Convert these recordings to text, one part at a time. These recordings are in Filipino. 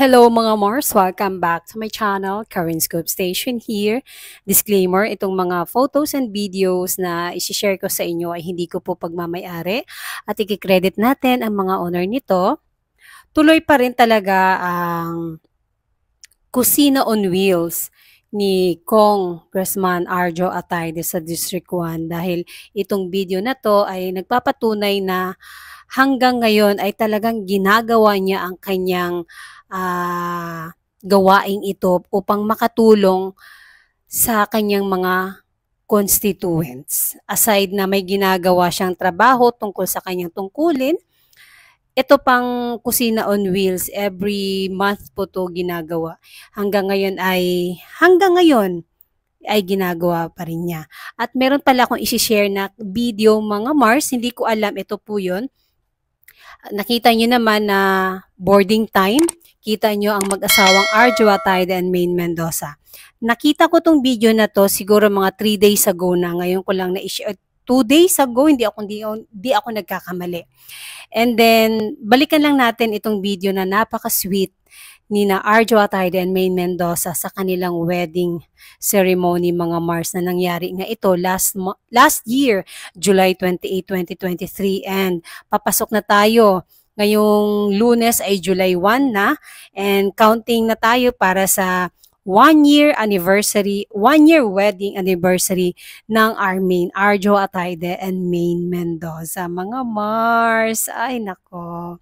Hello mga Mars! Welcome back to my channel, Karen Scoop Station here. Disclaimer, itong mga photos and videos na isi-share ko sa inyo ay hindi ko po pagmamayari at i-credit natin ang mga owner nito. Tuloy pa rin talaga ang Kusina on Wheels ni Kong Gresman Arjo Atayde sa District 1 dahil itong video na to ay nagpapatunay na hanggang ngayon ay talagang ginagawa niya ang kanyang uh, gawaing ito upang makatulong sa kanyang mga constituents. Aside na may ginagawa siyang trabaho tungkol sa kanyang tungkulin, ito pang kusina on wheels, every month po to ginagawa. Hanggang ngayon ay, hanggang ngayon, ay ginagawa pa rin niya. At meron pala akong isi-share na video mga Mars, hindi ko alam, ito po yun. Nakita niyo naman na boarding time, kita nyo ang mag-asawang Arjua Taide and Main Mendoza. Nakita ko tong video na to siguro mga 3 days ago na. Ngayon ko lang na-share. 2 days ago, hindi ako, hindi, hindi ako nagkakamali. And then, balikan lang natin itong video na napaka-sweet ni na Arjo Atayde and Main Mendoza sa kanilang wedding ceremony mga Mars na nangyari nga ito last last year, July 28, 2023 and papasok na tayo Ngayong lunes ay July 1 na and counting na tayo para sa one year anniversary, one year wedding anniversary ng Armin, Arjo Atayde and Main Mendoza. Mga Mars, ay nako.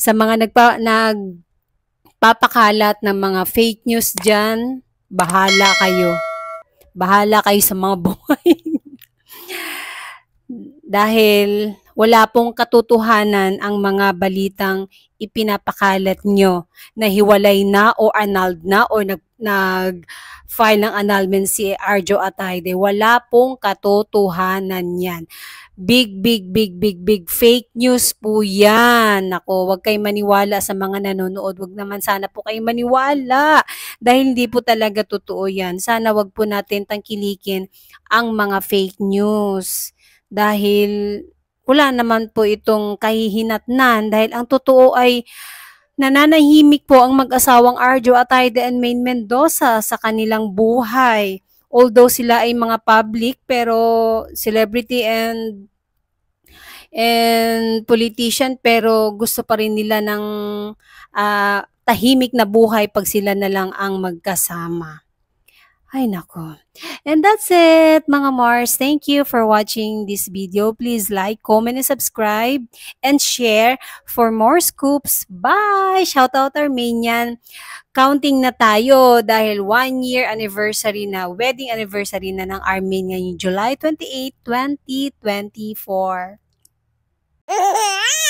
Sa mga nagpa, nagpapakalat ng mga fake news dyan, bahala kayo. Bahala kayo sa mga buhay. Dahil wala pong katotohanan ang mga balitang ipinapakalat nyo na hiwalay na o annulled na o nag, nag file ng annulment si Arjo Atayde. Wala pong katotohanan yan. Big, big, big, big, big fake news po yan. Ako, wag kayo maniwala sa mga nanonood. Wag naman sana po kayo maniwala. Dahil hindi po talaga totoo yan. Sana wag po natin tangkilikin ang mga fake news. Dahil wala naman po itong kahihinatnan dahil ang totoo ay nananahimik po ang mag-asawang Arjo Atayde and Main Mendoza sa kanilang buhay. Although sila ay mga public pero celebrity and and politician pero gusto pa rin nila ng uh, tahimik na buhay pag sila na lang ang magkasama. Ay nako. And that's it mga Mars. Thank you for watching this video. Please like, comment, and subscribe and share for more scoops. Bye! Shout out Armenian. Counting na tayo dahil one year anniversary na, wedding anniversary na ng Armenia yung July 28, 2024.